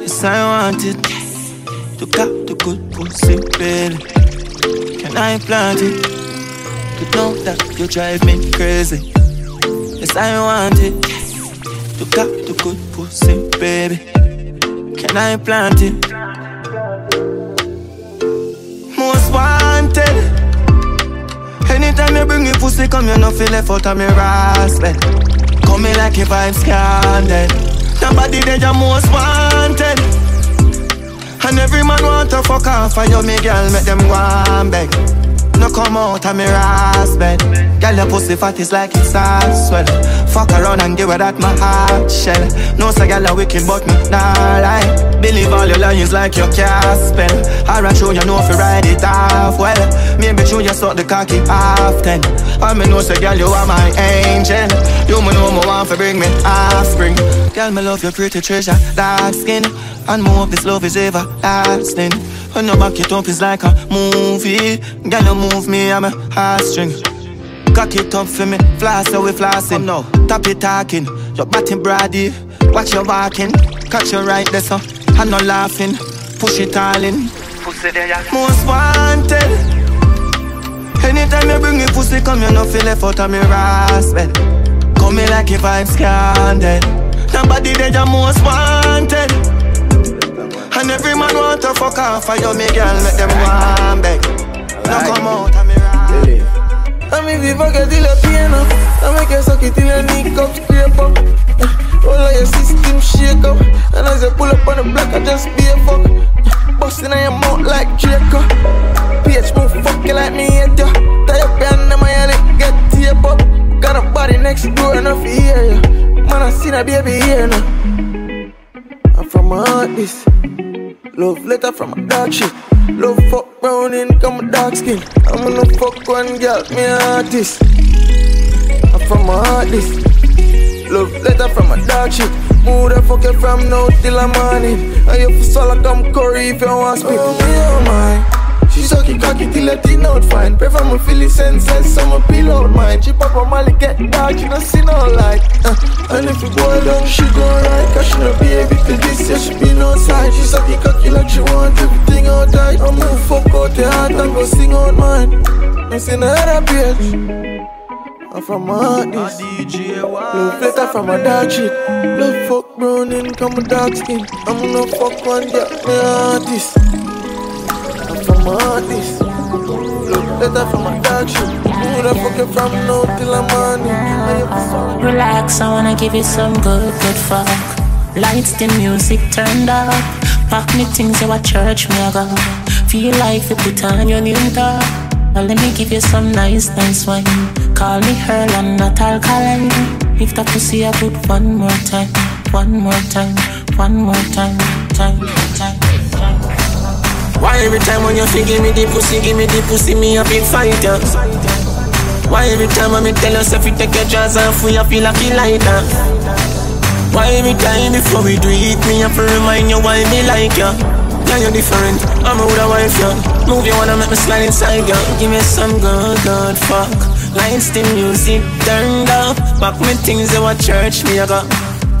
Yes, I wanted to got the good pussy, baby. Can I plant it? To know that you drive me crazy. Yes, I want it to got the good pussy, baby. Can I plant it? Most wanted. Anytime you bring me pussy, come you no feel left out of me rascal. Come me like your vibes scandal. Nobody there you most wanted. And every man want to fuck off and you me girl make them go and beg No come out of me ras bed Girl your pussy fat is like it's all swell Fuck around and give her that my heart shell. No say girl you wicked but me nah lie. Believe all your lies like your can't spell. Alright show you know if you ride it off well. Maybe show you suck the cocky half ten. I me know say girl you are my angel. You me know me want to bring me offspring. Girl me love your pretty treasure dark skin. And more of this love is everlasting When you back it up is like a movie. Girl you move me I'm a heartstring Cock it up for me, floss so we flossing oh, now Tap it talking, your body brady. Watch your walking, catch your right there so I'm not laughing, push it all in. Pussy there ya Most wanted. Anytime you bring me pussy come you no feel left out of me rascal Come me like if I'm scandal. Nobody there you most wanted. And every man want to fuck off for you, me girl, make them one back. Now come out and me ride. And if you forget till pain up I make you suck it till your knee cup scrape up eh, All of your system shake up And as you pull up on the block I just be a fuck eh, Busting on your mouth like Draco PH move fuck you like me hate ya Tie up your hand my hand get tape up Got a body next door enough to hear ya Man I seen a baby here now I'm from my heart Love letter from a dark shit. Love fuck brown in, come dark skin. I'm gonna fuck one girl, me artist. I'm from my this. Love letter from a dark shit. Move the fuck from now till the morning. And you for swallow come curry if you want spit. Oh me oh my. She suck it cocky till her teeth out fine. Pray for my Philly senses, so my out mine. She pop her molly get dark, she don't see no light. Uh, and if you go down, she go right. Cause she no baby till this year, she be no side. She suck it cocky like she want everything out tight. I'm gonna fuck out the heart and go sing out mine. I see no other page. I'm from this Love flicker from a dark shit Love fuck brown in, come a dark skin I'm no fuck one, yeah, me artist I'm my this from a dark Who the fuck you from now till the morning Relax, I wanna give you some good, good fuck. Lights, the music turned up. Pack me things, you a church, me a go. Feel like you put on your new top now let me give you some nice, nice wine. Call me Earl and not alkaline. If the pussy I put one more time, one more time, one more time, time, time. Why every time when you feel give me the pussy, give me the pussy, me a big fighter? Why every time when me tell yourself you take your jaws off, we a feel like you lighter? Why every time before we do it, me have to remind you why me like you? Yeah, you're different. I'm a a wife, yeah. Move you wanna make me slide inside, girl. Give me some good, good fuck. Lights, the music turned up. Back me things you a church, me I got.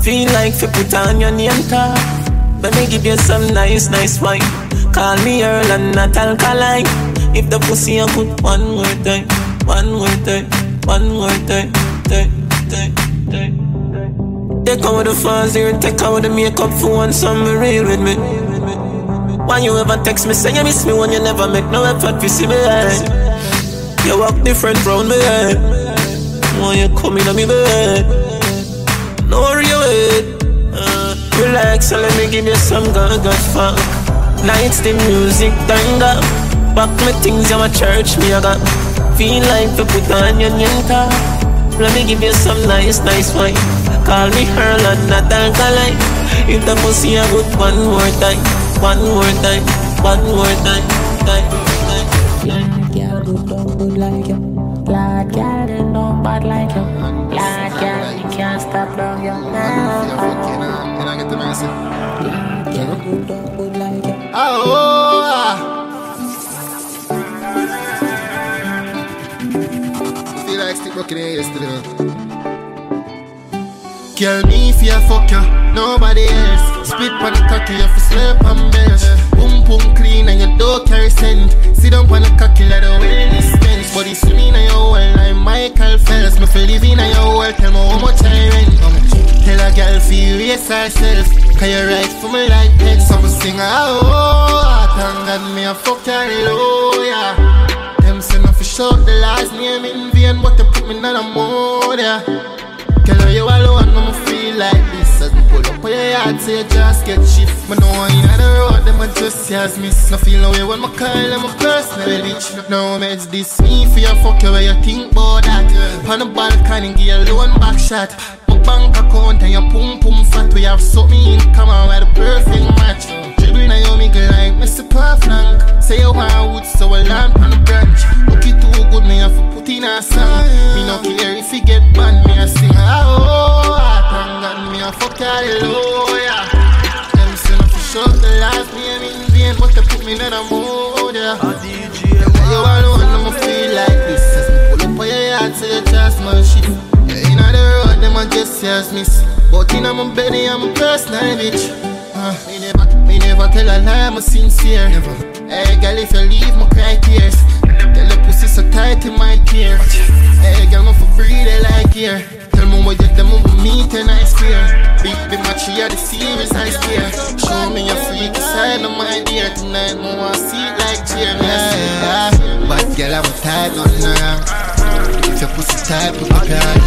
Feel like you put on your name tag. Let me give you some nice, nice wine. Call me Earl and not alkaline. If the pussy I put one more time, one more time, one more time, time, time, time. Take out the fans here, take out the makeup for one summer real with me. Why you ever text me say you miss me when you never make no effort to see me? You walk different round me. When you come in on me bed, no worry wait. Uh, relax and let me give you some good good fuck. Nights the music turned up. Back my things you a church me I got. Feel like to put on your new top. Let me give you some nice nice wine. Call me Earl and not alkaline. If the pussy a good one more time. One more time, one more time, time, time. Girl, good, don't good like you. Glad girl, they don't bad like you. Glad girl, you can't stop love you. Can I get the message? Girl, good, don't good Oh, feel like stick broken here yesterday. Girl, me you fuck you, nobody else. Spit on the cocky, you fi slap and belch. Boom clean and you don't carry scent. Sit down on the cocky like the wellness bench. Body swimming in your well like Michael Phelps. Me feel live in your well, tell me how much I rent. Tell a girl feel race herself. Can you write for me like that? Some sing oh, oh, thank God me a fuck hallelujah. Them say me for shout the last name in vain, but you put me in a mode, yeah. Girl, you alone, I'ma feel like this Your yard, say you just get shit. Me know I ain't on the road, them a just as miss No feel no way when my call, them a personal bitch No meds this me for your fuck you, where you think about that? On the balcony, give you loan back shot. My bank account and your pum pum fat We have something in common, where the perfect match. Dribbling on your nigga like Mr. Perflank. Say you want wood, so I land on the branch. Look it too good, me have to put in a song. Me no care if you get banned, me a sing. Ah, oh, God me a fuck hallelujah Them say no for sure the last name in vain But they put me in a mood, yeah. You alone, I'ma feel like this. As me pull up on your yard, say you just my shit. Yeah, inna the road, them a just as miss. But inna my belly, I'm a personal bitch. Uh, me never, me never tell a lie, I'm sincere. Never. Hey girl, if you leave, my cry tears Tell the pussy so tight in my tear Hey girl, no for breathe, like here Me what you them over me, ten I fear Big, big match, yeah, the series I steer Show me your freaky side of my dear tonight. Me want see it like James. But girl, I'm tired, nothing around. If your pussy tight, put your hand.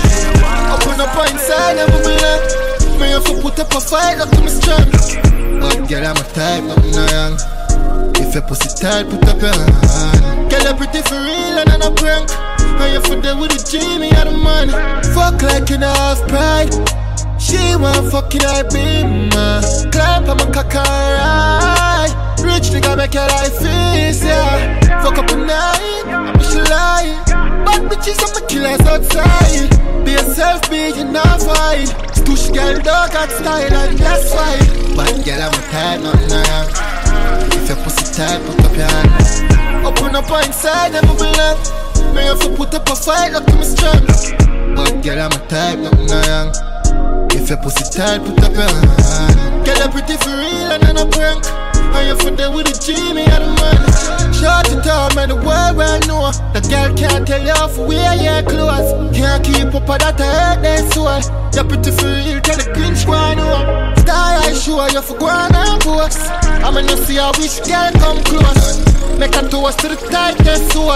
Open up inside, I'm a man. Me have to put up a fight, look to me strong. But girl, I'm a type, nothing around. If your pussy tight, put up your hand. Girl, you're pretty for real and I'm a prank. And you for there with a me out of man. Fuck like you half pride. She want fucking her beam, uh. Clap on my cock alright. Rich nigga make your life easy. Fuck up a night, I'm she lying. Bad bitches, I'ma a killers outside. Be yourself, be you not fight. Stush girl, dog got style, and that's why. But girl, I'm a tight, nothing around. If your pussy tight, put up your hand. Open up inside, never belong. Me have to put up a fight, look to me strong. But girl, I'm a type, nothing around. If your pussy tight, put up your hand. Girl, you're pretty for real and I'm a prank. And you for there with a G, me and a man. Short it out, man, the world well know. The girl can't tell you off where your clothes. Can't keep up with that hurt their soul. You're pretty for real, tell the cringe go on know. Star I show you for go on and post. I'm gonna see how which girl come close. Make a toast to the tightest soul.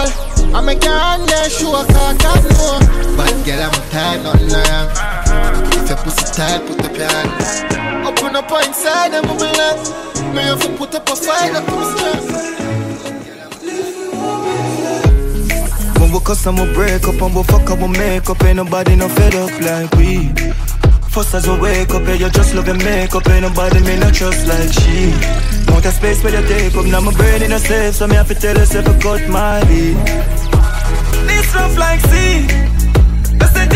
I make your hand there show cause God know. But girl, I'm tired, nothing around. If your pussy tight, put up your hand. Open up inside and move. Me have to put up a fight up to strength. When we cuss and we break up and we fuck up we make up Ain't nobody no fed up like we First as we wake up, yeah, you just love your makeup Ain't nobody me not trust like she Want a space where you take up Now my brain in a safe So me have to tell yourself I cut my beat This rough like sea said the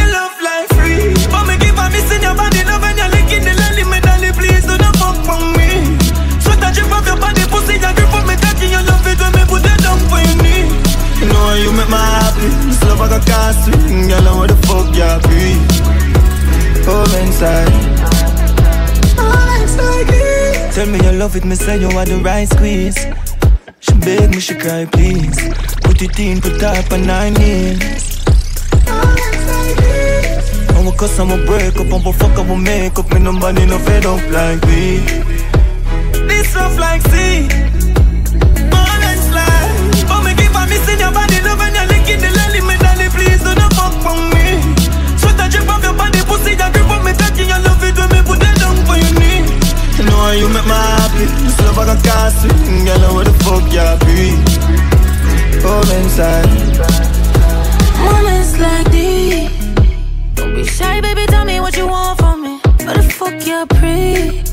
like free. But me give a miss in your body Love when you're licking the lolly. Me dolly please do not fuck from me. Sweat a drip off your body Pussy a grip on me cocky You love it when me put it down for your knee You know you make my happy This love I got costly Girl, where the fuck you be Home inside. Home inside. Tell me you love it, me say you want the right squeeze. She beg me, she cry please. Put it in, put up on nine knees And we cuss and we break up And we fuck and we make up And nobody no fed up like me. This rough like sea. Balance like But me keep on missing your body Love when you're licking the lolly. Me dolly please do not fuck from me. Sweat a drip off your body Pussy a grip on me. Cocky You love it when me put that down for your knee. You know how you make me happy This love I got costly Girl, where the fuck you be Home inside. Moments like these. Shy, baby. Tell me what you want from me. What the fuck you pre?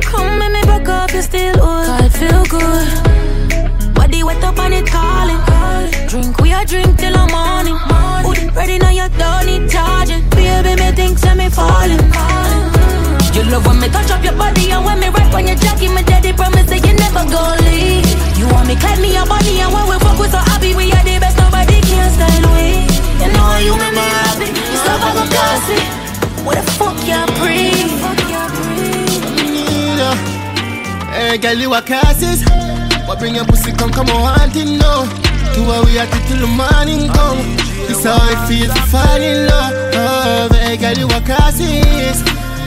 Come make me back up, you still old. God feel good. Body wet up and it calling. Drink we a drink till the morning. Hood ready now you don't need charging. Baby, me think send me falling. You love when me touch up your body and when me rap on your jacket, my daddy promise that you never gon' leave. You want me climb me your body and when we fuck we so happy, we are the best, nobody can style we. You know how you make me happy, you stop I go costly. What the fuck y'all breathe? Mm-hmm. Hey, girl, you a classes. What bring your pussy come, come on, hunting now. Two hour we at it till the morning come. This how it feels to fall in love. Oh, hey, girl, you a classes.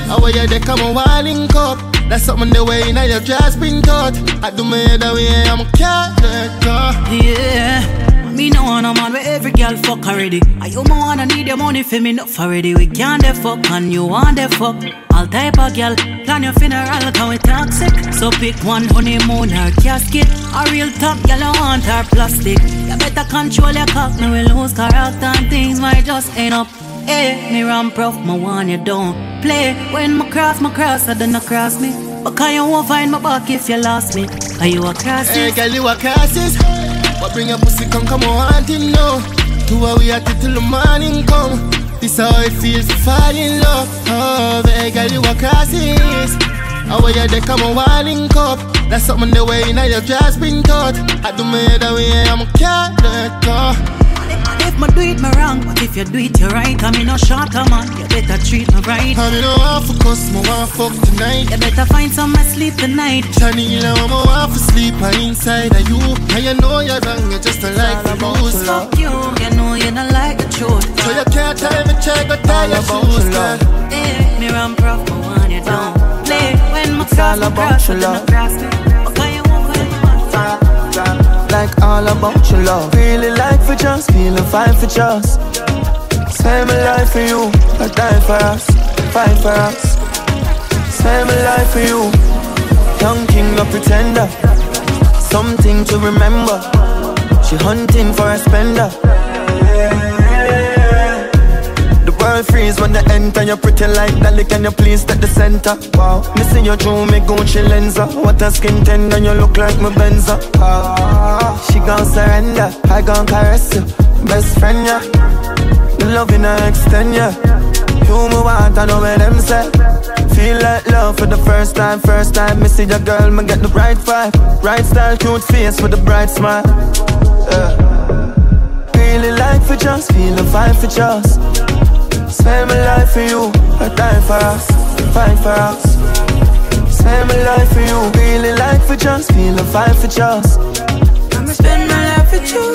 How are you they come on, wilding cup. That's something the way now your dress been taught. I do me the way I'm a cat, let go. Yeah. Me no want a man where every girl fuck already. I you my wanna need your money for me not already. We can't the fuck and you want the fuck. All type of girl, plan your funeral cause we toxic. So pick one honeymoon or casket. A real top girl I want her plastic. You better control your cock, me will lose character and things might just end up. Hey, me ram prof, my one you don't play. When my cross, my cross, I don't cross me. But can you won't find my back if you lost me? Are you a crosses? Hey, girl, you a crosses. What bring your pussy come, come on, hunting now. Two hour we it till the morning come. This how it feels to fall in love. Oh, hey, girl, you a crosses. How are you they come on, wilding cup. That's something the way now your dress been taught. I do me the way I'm a go. Me do it, me wrong. But if you do it, you're right. I mean, no shorter man. You better treat me right. I mean, no want for cuss, me want fuck tonight. You better find some sleep tonight. Johnny, you know, me want for sleep I inside of you. And you know you're wrong, you just don't like the booze. Fuck you, you know you don't like the truth. So you can't tell me check, but tie your shoes, girl. Yeah, me run prof, me want you don't play. When my cross, my cross, you don't cross me. Like all about your love. Really like for just, feeling fine for just. Spend my life for you, I die for us, fight for us. Spend my life for you, young king, no pretender. Something to remember. She hunting for a spender. The freeze when the enter. You're pretty like Dolly, can you please take the center? Wow, missing your through me Gucci lenser. What a skin tender, you look like my Benza. Ah, she gon' surrender, I gon' caress you, best friend yeah. The love in her extend yeah. You me want, I know where them say. Feel like love for the first time, first time. Me see your girl, me get the right vibe, right style, cute face with a bright smile. Yeah. Really like for just, feeling fine for just. Spend my life for you, I die for us, fight for us. Spend my life for you, really like for just, feeling fine for just. I'ma spend my life with you,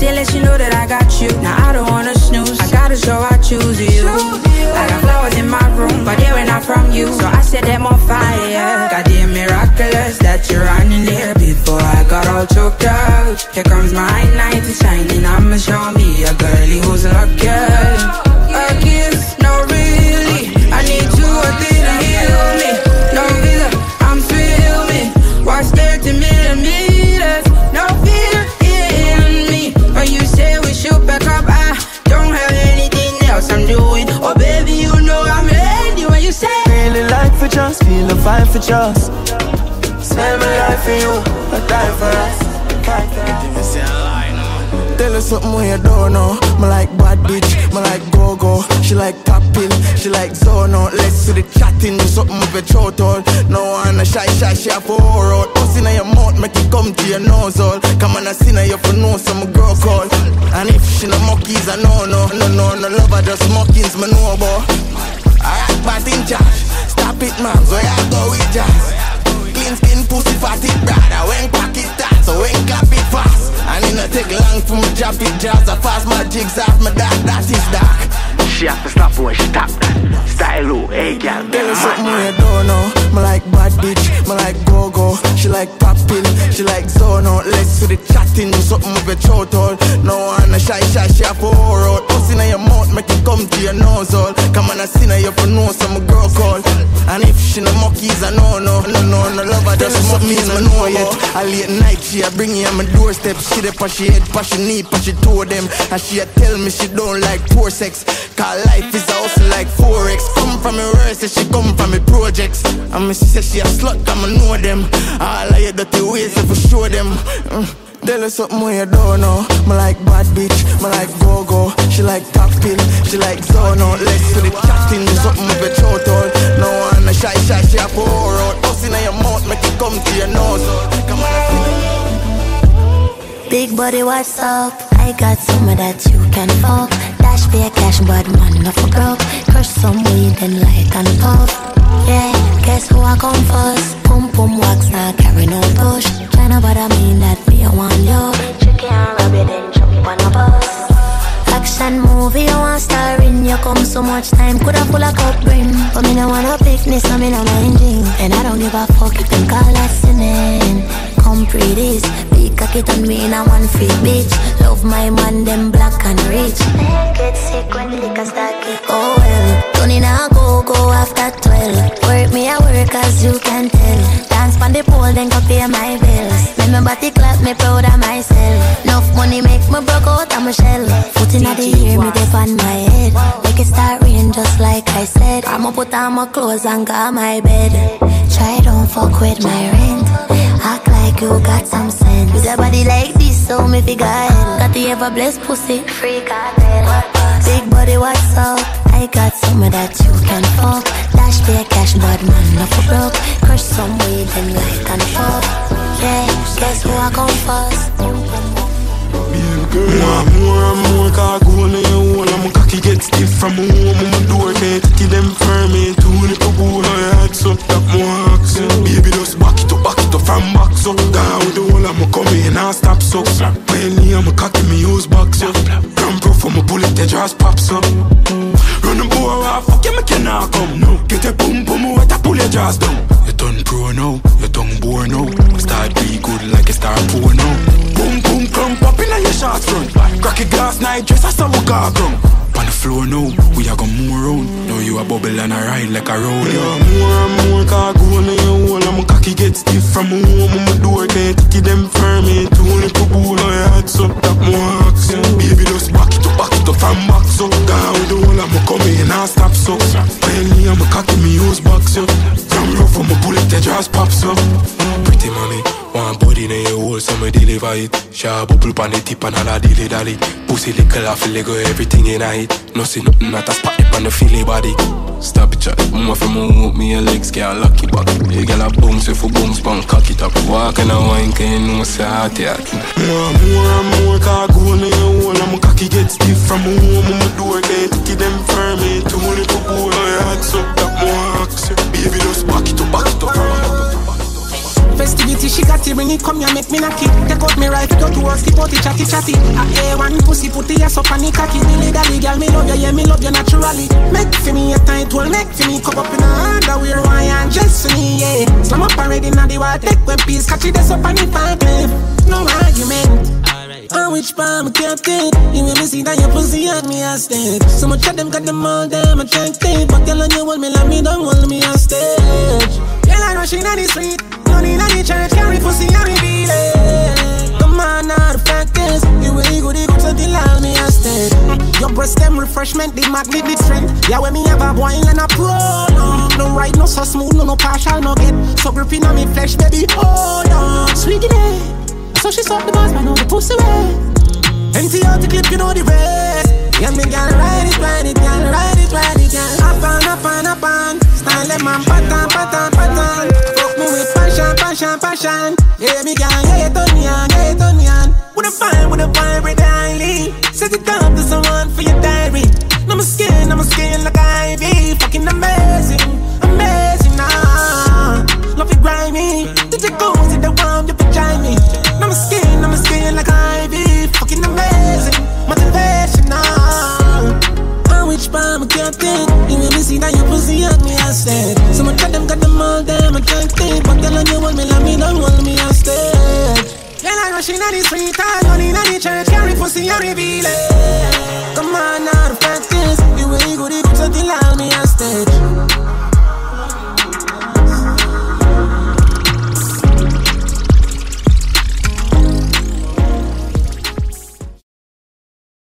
Say, let you know that I got you. Now I don't wanna snooze. I gotta show I choose you. I got flowers in my room, but they were not from you. So I set them on fire. Goddamn miraculous that you're running there before I got all choked out. Here comes my night to shining. I'ma show me a girlie just. Spend my life for you, I die for us. Tell her something when you don't know. Me like bad bitch, me like go-go. She like top pill, she like zone out. Let's see the chatting, do something with your throat all. No one a shy shy, she a four out. Bust in your mouth, make it come to your nose all. Come on, I see now you for know some girl call. And if she no monkeys, I know no, no, no, no love her just mockings, me know about. Alright, but in charge. Stop it, man. So I go with jazz. Clean skin, pussy, fat it, brother. When cock it tight, so when clap it fast. And it not take long for me drop it jazz. I fast my jigs off my dark, that is dark. She have to stop when she tap that. Style low, hey girl, Tell her get something mad, you don't know. Me like bad bitch, me like go-go. She like pop pill, she like zone out. Let's see the chatting, do something with your throat all. No one a shy shy, she a four out. Bust in your mouth, make it come to your nose all. Come on, I see now you for know some girl call. And if she no monkeys, I know no, no, no, no love her just monkeys, me know yet. A late night, she a bring you on my doorstep. She dey push she head, push she knee, push she toe them. And she a tell me she don't like poor sex. Cause life is also like Forex. Come from me worse, say she come from me projects. And me she say she a slut, come I know them. All of your dirty ways, I show them. Mm. Tell her something you don't know. Me like bad bitch, me like go-go. She like top pill, she like zone out. Let's see the chatting, do something with your throat all. No one a shy shy, she a pour out. Bust in your mouth, make it come to your nose. Come on, Big body, what's up? I got some of that you can fuck. Dash be a cash, but man, not for broke. Crush some weed and light and puff. Yeah, guess who I come first? Pum pum wax, not carry no push. Tryna bother me, that me I want you. Tricky and rub it, then jump on a bus. Action movie, you want star in You come so much time, coulda full a cup brim But me no wanna picnic, so me no mind drink And I don't give a fuck if them call us sinning Come pre this, big cocky on me in a one feet bitch my man, them black and rich. Get sick when the liquor start kick. Oh well, Tony now go, go after 12 Work me a work as you can tell. Dance on the pole, then go pay my bills. Make me body clap, me proud of myself. Enough money make me broke out of my shell. Foot in the ear, me dip on my head. Make it start rain just like I said. I'ma put on my clothes and go my bed. Try don't fuck with my rent. Act like you got some sense. With a body like this, so me figure hell Got the ever blessed pussy, free Kartel Big body, what's up? I got some of that you can fuck Dash pay cash, but man, not for broke Crush some weed and light and fuck. Yeah, guess who I come first? More, more and more car go on your hole my cocky get stiff from home On my door can't take them firm Ain't too little on your head so That more axe Baby just back it up, back it up from back so Down with the whole I'm come in and stop so Mainly I'm a cocky me use back so Gram pro for my bullet they just pops up Run the boy off, fuck you make you not come no Get your boom boom wet I pull your jaws down You done pro now, your tongue bore now. Start be good like a star oh poor now. Boom boom come popping on your shots front. Crack a glass night dress, how we got come. On the floor now, we are gonna move around. Now you a bubble and a ride like a rodeo. Yeah, more and more cargo in your hole, and my cocky get stiff from home. On my door can't take them firm. Ain't too little bull, I had so that more action. Baby just back it up, back it up from back so. Down with the whole, I'm coming and I stop so. Finally I'm a cocky me use box so. From rough, I'm a bullet that just pops up. Pretty One body in your hole, so me deliver it. Sharp bubble pan the tip and all a dilly dally Pussy little off, Lego, everything in it No see nothing at a spot it on the feely body. Stop it, chat, move from move me your legs, get a lucky back You get a bounce, if you bounce, bang, cock it up. Walk and a wine, can you know, say ah, heart attack More, more and more, car go in your hole And my cocky get stiff from home, my door, can't take them firm Ain't too many to pull, I had some that more action Baby, just back it up, back it up Festivity, she got it, bring it, come here, make me knock it. Take out me right, go to work, skip out the chatty chatty. A A1 pussy, put the ass up on the cocky. Dilly dally, girl, me love you, yeah, me love you naturally. Make for me a tight well, make for me come up in a underwear, why and just for me, yeah. Slam up already, now the water, take one piece, catch it, that's up on the five No argument. On which palm I can't think You will see that your pussy on me step So much of them got them all damn attractive But girl on you hold me like me don't hold me a stage Girl I she not the street None in the church carry pussy and reveal it Come on now the fact is You will go the goods until all me a step Your breast them refreshment the magnet the strength Yeah when me have a boil and a pro no No right no so smooth no no partial no get So gripping on me flesh baby hold on Sweet it so she suck the boss, man, know the pussy way. Empty out the clip, you know the rest. Yeah, me gal ride it, ride it, gal ride it, ride it, gal. Up on, up on, up. Style man, pattern, pattern, pattern. Fuck me with passion, passion, passion. Yeah, me gal, yeah, you turn me on, yeah, you turn me on. With a fire, with a vibrate highly. Set it up to someone for your diary. No, my skin, no, my skin like ivy. Fucking amazing, amazing, nah. Love it grimy. Did you go to the one you vagina? Now my skin, now my skin said. So much of them got them all damn attractive. But girl, you want me, love me, don't want me, I stay. Girl, I rush inna the street, I run inna the church, carry pussy, I reveal it. Come on, now the fact is, you ain't good, you good, so till I'm me, I stay.